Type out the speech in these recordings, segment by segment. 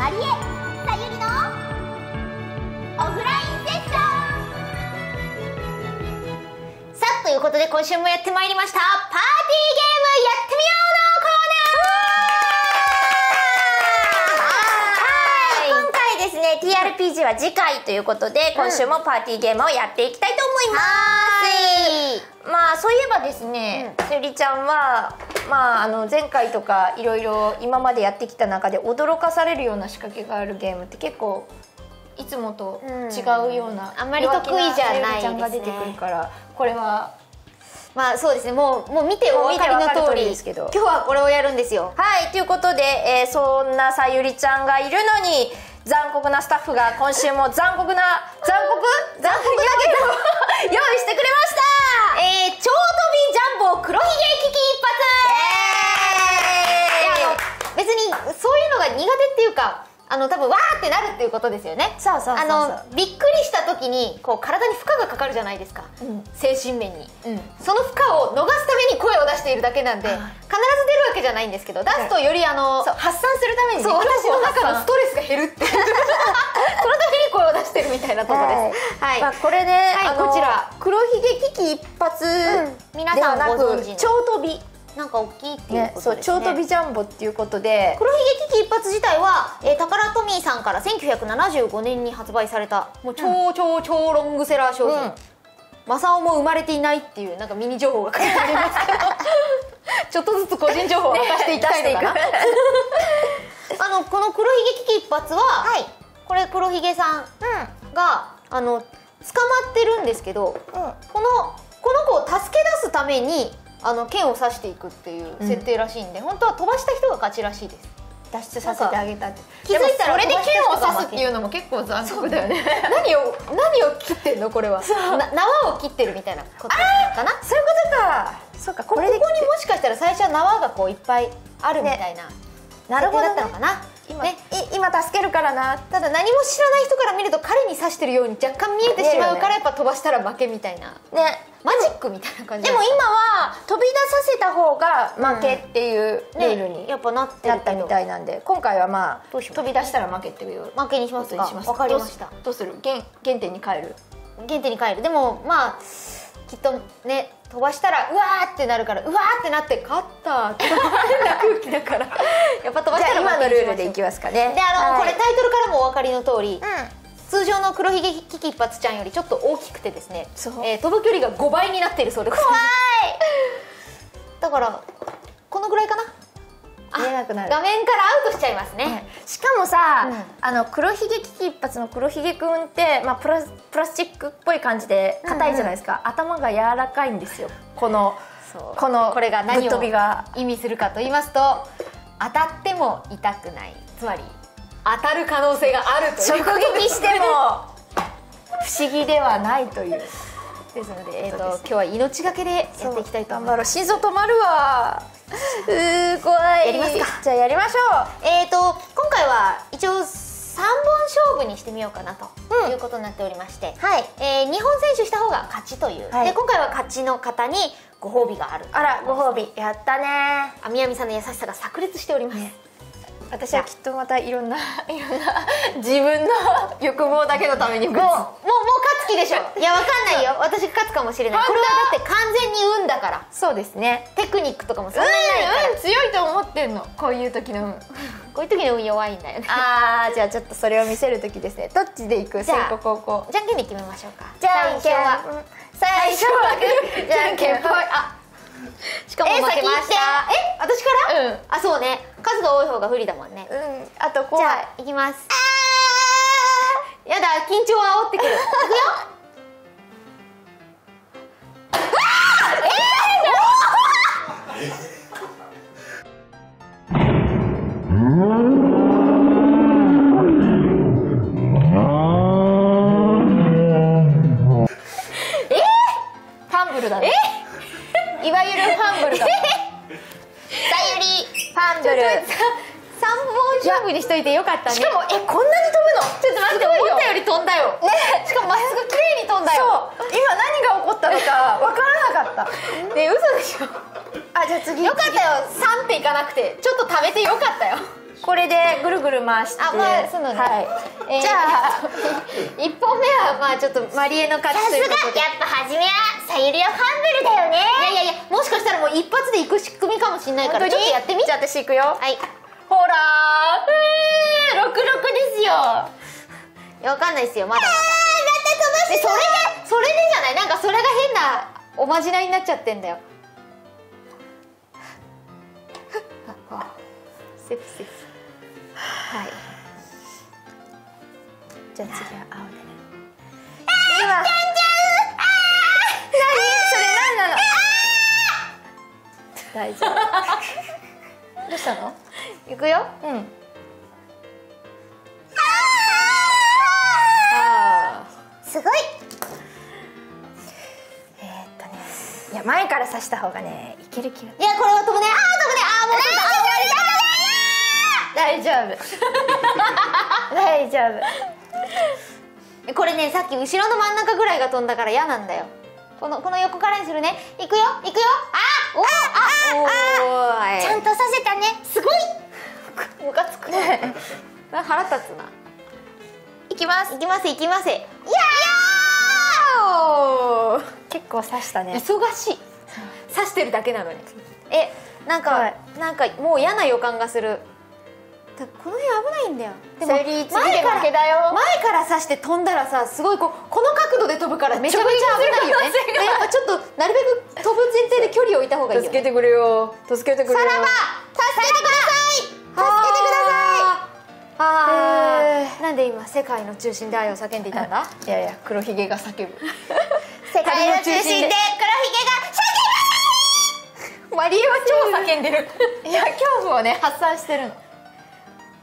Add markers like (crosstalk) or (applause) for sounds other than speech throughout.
マリエさゆりのオフラインセッション。さあということで今週もやってまいりましたパーティーゲームやってみようのコーナー。はい。今回ですね TRPG は次回ということで今週もパーティーゲームをやっていきたいと思います、まあそういえばですね、さゆりちゃんはまああの前回とかいろいろ今までやってきた中で驚かされるような仕掛けがあるゲームって結構いつもと違うような、あんまり得意じゃないですね。ちゃんが出てくるからこれはまあそうですね。もうもう見てお分かりの通通りりですけど。今日はこれをやるんですよ。はいということで、えーそんなさゆりちゃんがいるのに残酷なスタッフが今週も残酷な残酷？残酷なゲームを用意してくれました。えー、超飛びジャンボ黒ひげ危機一発。いやあの別にそういうのが苦手っていうかあの多分わーってなるっていうことですよね。そうそうあのびっくりした時にこう体に負荷がかかるじゃないですか、うん。精神面に、うん。その負荷を逃すために声を出しているだけなんで、はい。必ず出るわけじゃないんですけど出すとよりあの、発散するためにね。そう私の中のスストレスが減るっていう。(laughs) そのために声を出してるみたいなとこです。はい、まあ、これね、はいこちら。黒ひげ危機一発皆さんご存知の。超飛びなんか大きいっていうねことですね。そう超飛びジャンボっていうことで。黒ひげ危機一発自体は、えー、タカラトミーさんから1975年に発売されたもう超超超ロングセラー商品、うん。マサオも生まれていないっていうなんかミニ情報が書いてありますけど。(laughs) ちょっとずつ個人情報を明かしていきたいのかな、ね (laughs) あのこの黒ひげ危機一発は、はい。これ黒ひげさんがあの捕まってるんですけどうんうん。このこの子を助け出すためにあの剣を刺していくっていう設定らしいんで、本当は飛ばした人が勝ちらしいです。脱出させてあげたって。気づいたらそれで剣を刺すっていうのも結構残酷だよね。何を何を切ってんのこれは？縄を切ってるみたいなことかな？そういうことか。そうかここにもしかしたら最初は縄がこういっぱいあるみたいななるほどだったのかな？今,、ねい今助けるからな。ただ何も知らない人から見ると彼に刺してるように若干見えてしまうからやっぱ飛ばしたら負けみたいな。ね。マジックみたいな感じでも今は飛び出させた方が負けっていうルールにねやっぱなってなったみたいなんで今回はまあ飛び出したら負けっていう。負けにしますか。ことにします？わかりました。どうすどうする？原原点に帰る？原点に帰る。でもまあきっとね飛ばしたらうわーってなるからうわーってなって勝ったって変な空気だから。(laughs) やっぱ飛ばしたら今のルールでいいきますかね。であの、はい。これタイトルからもお分かりの通り、うん。通常の黒ひげ危機一髪ちゃんよりちょっと大きくてですねえー飛ぶ距離が5倍になっているそうでござい。ま (laughs) すだからこのぐらいかな？見えなくなる。画面からアウトしちゃいますね、しかもさ、うん。あの黒ひげ危機一髪の黒ひげくんって、まあ、プラプラスチックっぽい感じで硬いじゃないですか、頭が柔らかいんですよ。このこのこれが何をが。意味するかと言いますと当たっても痛くない。つまり当たる可能性があるという直撃しても。不思議ではないという。ですので、えーと今日は命がけでやっていきたいと思います。心臓止まるわ。(laughs) うー怖い。やりますか。じゃあやりましょえーと今回は一応3本勝負にしてみようかなとうん。いうことになっておりまして、うはい。えー、2本選手した方が勝ちという、はい。で今回は勝ちの方にご褒美がある。あらご褒美。やったね。あみやみさんの優しさが炸裂しております、私は。きっとまたいろんな (laughs) いろんな自分の欲望だけのためにもうもうもう勝つ気でしょ。いやわかんないよ。(laughs) 私が勝つかもしれない。これはだって完全に運だから。そうですね。テクニックとかもそんうんなにないから、うん強いと思ってんの。こういう時の運。(laughs) こういう時の運弱いんだよね。あーじゃあちょっとそれを見せる時ですね。どっちでいく？じゃあじゃんけんで決めましょうか。じゃんけんは。最初はグー。じゃんけんぽい。あしかも負けました。え私から？うん。あそうね。数が多い方が不利だもんね。うんあと怖いじゃあいきます。やだ緊張を煽ってくる。いくよ。フ本勝負にしといてよかったね。しかもえこんなに飛ぶの？ちょっと待って思ったより飛んだよ。ね。しかもまっすぐ綺麗に飛んだよ。そう。今何が起こったのか (laughs) わからなかった。ね嘘でしょ。あじゃあ次。よかったよ。3っていかなくて。ちょっと貯めてよかったよ。これでぐるぐる回して。あまあそうなのね。はい、えーじゃあ。(laughs) 一本目はまあちょっとマリエの勝ちということで。やっぱ初めはさゆりはファンブルだよね。いやいやいやもしかしたらもう一発でいく仕組みかもしれないからちょっとやってみじゃあ私いくよ。はいほらーえー、66ですよ。わかんないですよまだまだ。でそれでそれでじゃない。なんかそれが変なおまじないになっちゃってんだよ。セフセフはいじゃあ次は青でね今何それ何なの大丈夫どうしたのいくよ。うん。あすごい。えー、っとね。いや前から刺した方がねいける気が。いやこれは飛ぶね。あー飛ぶね。あーもう飛んだあ大丈夫。大丈夫。これねさっき後ろの真ん中ぐらいが飛んだから嫌なんだよ。このこの横からにするね。いくよ。いくよ。あおあおーいちゃんと刺せたねすごいムカつく腹立つな。いきます。いきますいきます。いやー!結構刺したね。忙しい。刺してるだけなのに。えなんか、はい。なんかもう嫌な予感がする。だこの辺危ないんだよ。でも前から前から刺して飛んだらさすごいこうこの角度で飛ぶからめちゃめちゃ危ないよね。(laughs) やっぱちょっとなるべく飛ぶ前提で距離を置いた方がいいよ、ね、助けてくれよ。助けてくれよ。さらば助けてくださいあへー。なんで今世界の中心で愛を叫んでいたんだ？(laughs) いやいや黒ひげが叫ぶ。(laughs) 世界の中心で黒ひげがマリエは超叫んでる。いや恐怖をね発散してるの。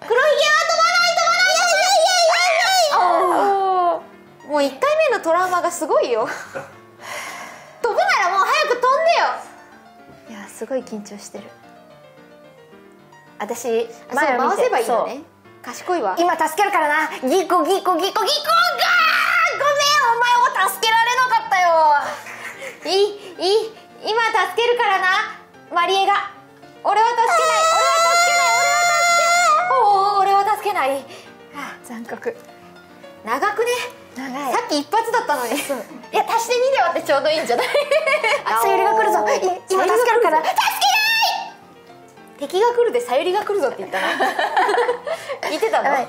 黒ひげは飛ばない飛ばないもう1回目のトラウマがすごいよ。(laughs) 飛ぶならもう早く飛んでよ。いやすごい緊張してる私前回せばいいのそう。ね賢いわ。今助けるからな。ギコギコギコギコガーごめんお前を助けられなかったよ。(laughs) いいいい。今助けるからな。マリエが。俺は助けない。俺は助けない。俺は助けない。残酷。長くね。長い。さっき一発だったのに。いや足して2で割ってちょうどいいんじゃない？あさゆりが来るぞ。い今助けるから敵が来るでさゆりが来るぞって言ったの？(laughs) 言ってたの、はい。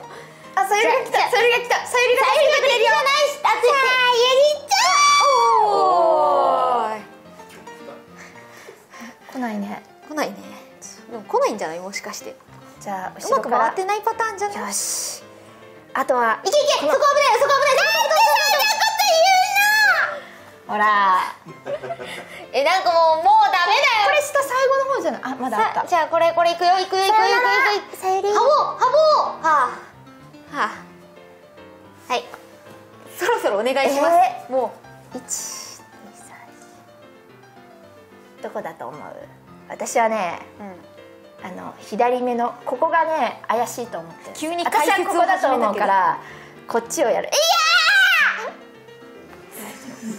あさゆりが来た。さゆりが来た。さゆりがさゆりが敵じゃないしさゆりちゃんおー。い来ないね。来ないね。でも来ないんじゃない？もしかして。じゃあうまく後ろから。回ってないパターンじゃない？よし。あとはいけいけそこ危ないそこ危ないほら。えなんかもうもうダメだよ。これ下最後の方じゃない？あまだあった。さじゃあこれこれいくよ。いくよいくよいくよいくよ。さゆりハボハボはあ。はあ。はい。そろそろお願いします、えも1 2 3どこだと思う？私はねう、うん、あの左目のここがね怪しいと思ってる。急に解説をここだと思う始めたからこっちをやる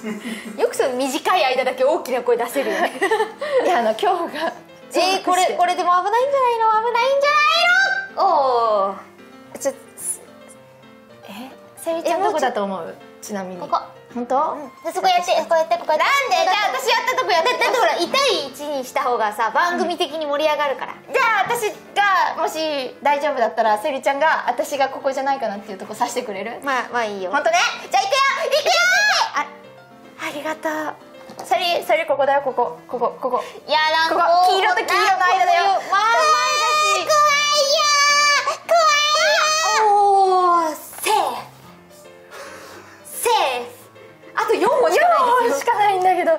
(laughs) よくその短い間だけ大きな声出せるよね。(laughs) いやあの恐怖が (laughs) えー、これこれでも危ないんじゃないの？危ないんじゃないの？おおれちょっとえ？さゆりちゃんどこだと思う？ちなみに。ここ。本当、でそこやってこうやってこうやって。なんで？じゃあ私やったとこやって。だってほら1対1にした方がさ番組的に盛り上がるから、じゃあ私がもし大丈夫だったらさゆりちゃんが私がここじゃないかなっていうとこさしてくれる？まあまあいいよ。本当ね？じゃあ行くよ！行くよ！あありがとう。さゆりさゆりここだよ。ここここここ。いやなんかここ。黄色と黄色の間だよ。前だし。怖いよ。怖いよ。おーセー。フセー。フあと4本しかないですよしかないんだけど。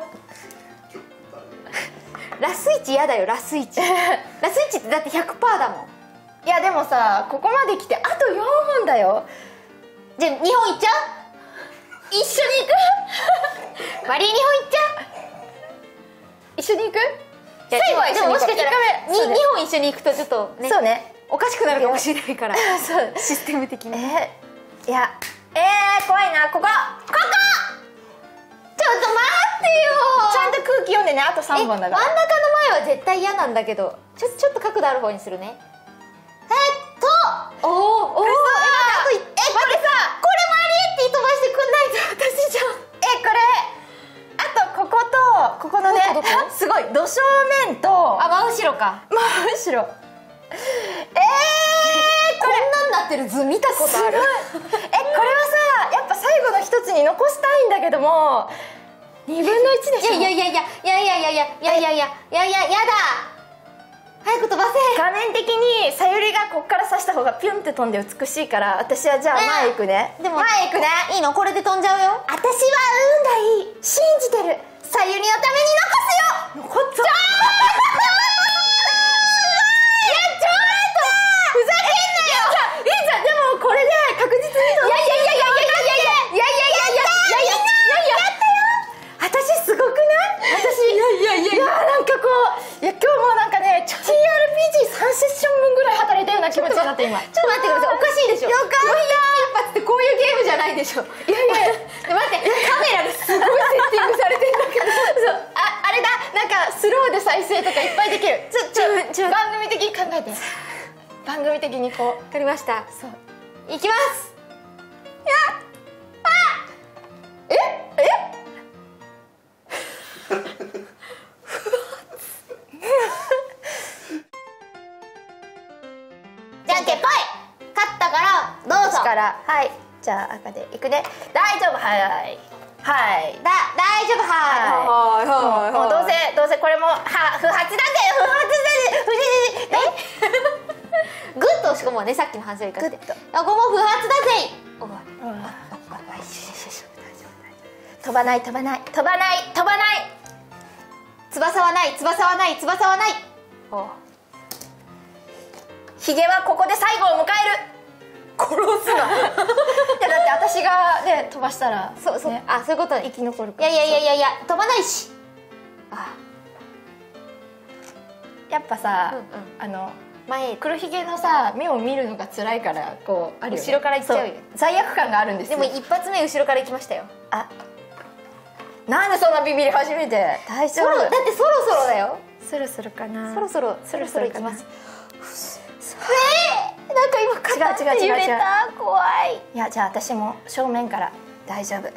(laughs) ラスイチ嫌だよラスイチ。(laughs) ラスイチってだって100%だもん。いやでもさここまで来てあと4本だよ。じゃあ2本いっちゃう？一緒に行く？マリー2本いっちゃう。一緒に行く？最後は一緒に行こう。でももしかしたら一回目に2本一緒に行くとちょっとねそうね。おかしくなるかもしれないから。(laughs) そう。システム的に。えいやえー、怖いな。ここここ！ちょっと待ってよ。ちゃんと空気読んでね。あと3本だから。え真ん中の前は絶対嫌なんだけど。ちょちょっと角度ある方にするね。はいおおおおのね。(laughs) すごい。土正面と。あ真後ろか。真後ろ。えー、こんなんなってる図見たことある。すごい。えこれはさやっぱ最後の一つに残したいんだけども2分の1でしょ。いやいやいやいやいやいやいやいやいやいやいやいややだ早く飛ばせ画面的にさゆりがこっから刺した方がピュンって飛んで美しいから私はじゃあ前行くね、でも前行くねいいのこれで飛んじゃうよ私は運がいい信じてるさゆりのために残すよ！残ったちょっと待ってくださいおかしいでしょよかってこう。いうゲームじゃないでしょえて。番組的にこうわかりました。そう。いきます。ええ。じゃんけんぽい。勝ったからどうぞ。から。はい。じゃあ赤でいくね。大丈夫。はい。はい。だ大丈夫。はい。はい。もうどうせどうせこれもは不発だぜ。不発だぜ不グッと押し込もうねさっきの反省生かして。あここも不発だぜ。おいうん飛ばない飛ばない飛ばない飛ばない翼はない翼はない翼はないヒゲはここで最後を迎える殺すないやだって私がね飛ばしたらそうそう、ねあそういうこと生き残るいやいやいやいやいや飛ばないしあやっぱさ、うんうんあの前黒ひげのさ目を見るのが辛いからこうあるよね。後ろから行っちゃうよ。そ罪悪感があるんですよ。でも一発目後ろから行きましたよ。あ。なんでそんなビビり始めて。大丈夫。だってそろそろだよ。そろそろかな。そろそろそろそろ行きます。えー、なんか今違う違う違う違う。揺れた？怖い。いやじゃあ私も正面から大丈夫。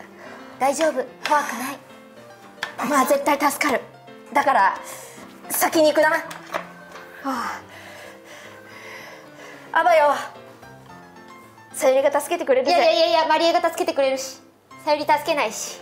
大丈夫。怖くない。まあ絶対助かる。だから先に行くな。はああばよ。さゆりが助けてくれるぜ。いやいやいやいやマリエが助けてくれるし。さゆり助けないし。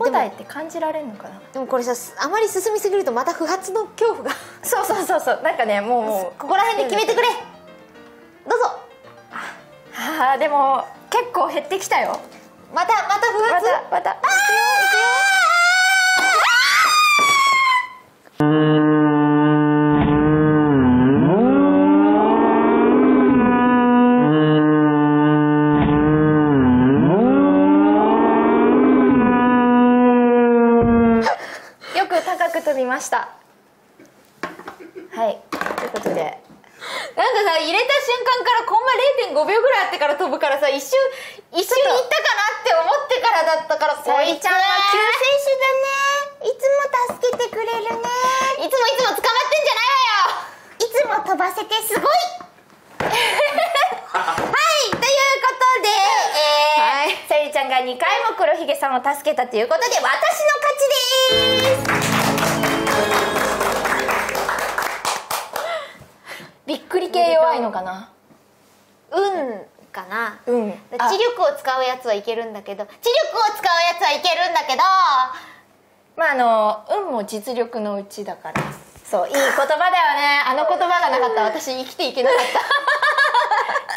手応えって感じられるのかな？でもこれさあまり進みすぎるとまた不発の恐怖が。(laughs) そうそうそうそう。なんかねもう (laughs) ここら辺で決めてくれ。どうぞ。はあでも結構減ってきたよ。またまた不ま発たまた。いくよよマ0.5秒ぐらいあってから飛ぶからさ一瞬一瞬いったかなって思ってからだったからさゆりちゃんは救世主だね。いつも助けてくれるね。いつもいつも捕まってんじゃないわよ。いつも飛ばせてすごい。(laughs) はいということで、えーはい。さゆりちゃんが2回も黒ひげさんを助けたということで私の勝ちです。びっくり系弱いのかな？運かな。うん。知力を使うやつはいけるんだけど知力を使うやつはいけるんだけど。まああの運も実力のうちだから。そういい言葉だよね。(laughs) あの言葉がなかった。ら私生きていけなかっ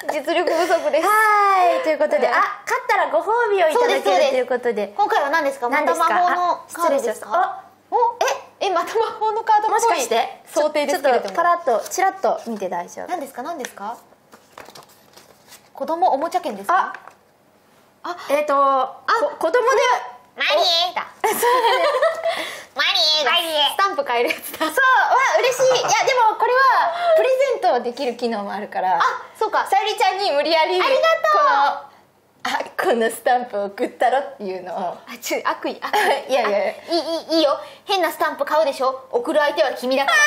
た。(laughs) 実力不足です。はい。ということで、あ勝ったらご褒美をいただけるということで。今回は何ですか？また魔法のあカードですか？おええまた魔法のカードもしかして？想定ですけれども。ちょっとパラッとチラッと見て大丈夫。何ですか？何ですか？子供おもちゃ券ですか？あえっ、ー、とこ子供で何だマリエがマリエ (laughs) スタンプ買えるやつだ。そうわ嬉しい。(laughs) いやでもこれはプレゼントできる機能もあるからあそうか。さゆりちゃんに無理やりありがとう。このあこのスタンプを送ったろっていうのを。あちょ悪意悪意。(laughs) いやいやいいいいいいいよ。変なスタンプ買うでしょ？送る相手は君だからね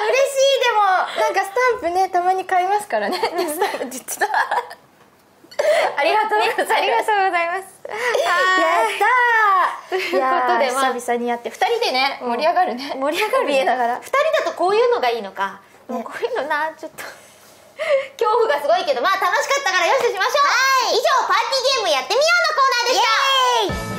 嬉しいでもなんかスタンプねたまに買いますからね、スタンプ実はありがとうございます。ありがとうございます。やった。ということで、まあ、久々にやって、二人でね、盛り上がるね。盛り上がる、ね。ながら。二人だとこういうのがいいのか。ね、もうこういうのな、ちょっと。恐怖がすごいけど、まあ楽しかったからよししましょう。はい。以上、パーティーゲームやってみようのコーナーでした。イエーイ